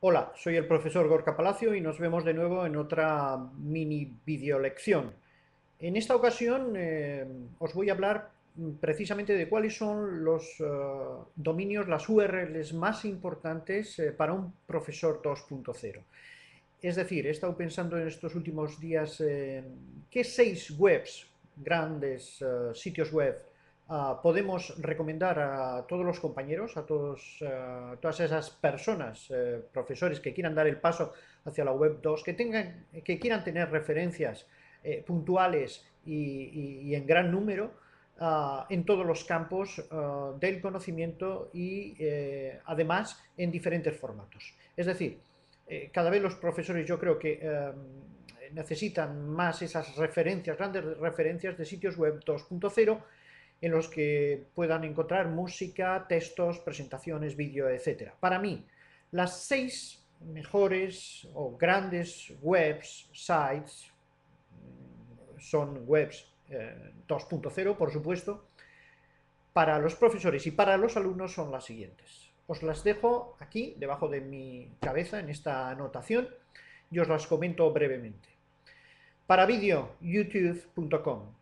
Hola, soy el profesor Gorka Palacio y nos vemos de nuevo en otra mini videolección. En esta ocasión eh, os voy a hablar precisamente de cuáles son los eh, dominios, las URLs más importantes eh, para un profesor 2.0. Es decir, he estado pensando en estos últimos días qué seis webs, grandes sitios web, Ah, podemos recomendar a todos los compañeros, a todos, eh, todas esas personas, eh, profesores que quieran dar el paso hacia la Web 2, que, tengan, que quieran tener referencias eh, puntuales y, en gran número ah, en todos los campos ah, del conocimiento y además en diferentes formatos. Es decir, cada vez los profesores yo creo que necesitan más esas referencias, grandes referencias de sitios web 2.0 en los que puedan encontrar música, textos, presentaciones, vídeo, etc. Para mí, las seis mejores o grandes webs, sites, mm, son webs 2.0, eh, por supuesto, para los profesores y para los alumnos son las siguientes. Os las dejo aquí, debajo de mi cabeza, en esta anotación, y os las comento brevemente. Para vídeo, youtube.com.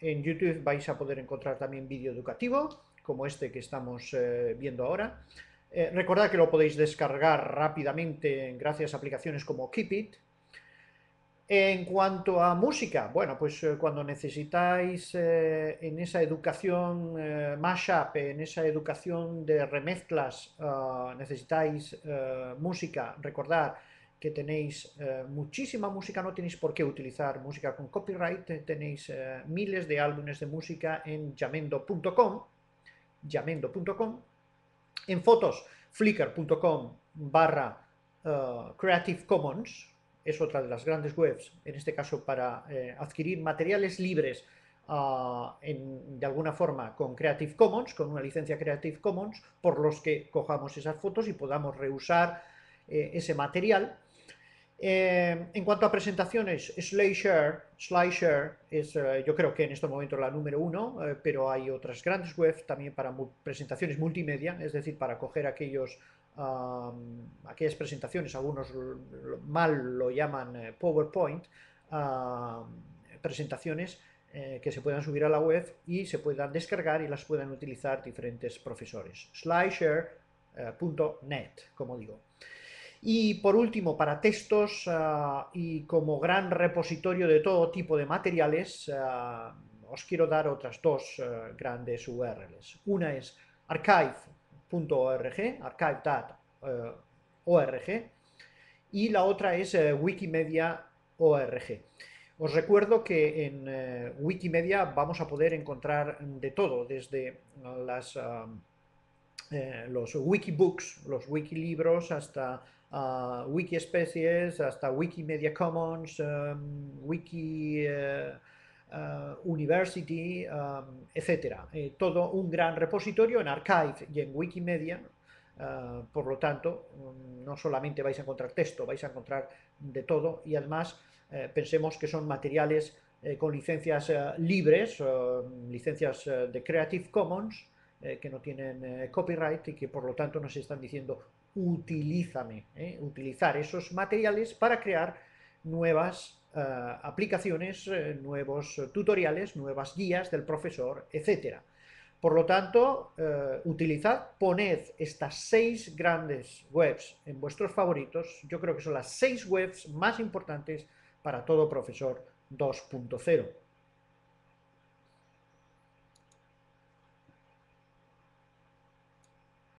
En YouTube vais a poder encontrar también vídeo educativo, como este que estamos eh, viendo ahora. Eh, recordad que lo podéis descargar rápidamente gracias a aplicaciones como Keepit. En cuanto a música, bueno, pues eh, cuando necesitáis en esa educación mashup, en esa educación de remezclas, ah, necesitáis música, recordad que tenéis eh, muchísima música, no tenéis por qué utilizar música con copyright, tenéis eh, miles de álbumes de música en yamendo.com, yamendo.com, en fotos, flickr.com barra eh, Creative Commons, es otra de las grandes webs, en este caso para adquirir materiales libres ah, de alguna forma con Creative Commons, con una licencia Creative Commons, por los que cojamos esas fotos y podamos reusar ese material eh, en cuanto a presentaciones, SlideShare, SlideShare es eh, yo creo que en este momento la número uno, eh, pero hay otras grandes webs también para presentaciones multimedia, es decir, para coger aquellos, aquellas presentaciones, algunos mal lo llaman PowerPoint, presentaciones que se puedan subir a la web y se puedan descargar y las puedan utilizar diferentes profesores. SlideShare.net, como digo. Y por último, para textos ah, y como gran repositorio de todo tipo de materiales, ah, os quiero dar otras dos ah, grandes URLs. Una es archive.org, archive.org, y la otra es eh, wikimedia.org. Os recuerdo que en eh, Wikimedia vamos a poder encontrar de todo, desde las, eh, los wikibooks, los wikilibros, hasta uh, wiki especies, hasta Wikimedia Commons, um, Wiki uh, uh, University, etc. Eh, todo un gran repositorio en Archive y en Wikimedia. Por lo tanto, um, no solamente vais a encontrar texto, vais a encontrar de todo y además eh, pensemos que son materiales eh, con licencias eh, libres, licencias eh, de Creative Commons, eh, que no tienen copyright y que por lo tanto nos están diciendo utilízame, ¿eh? utilizar esos materiales para crear nuevas eh, aplicaciones, eh, nuevos tutoriales, nuevas guías del profesor, etc. Por lo tanto, utilizad, poned estas seis grandes webs en vuestros favoritos, yo creo que son las seis webs más importantes para todo profesor 2.0.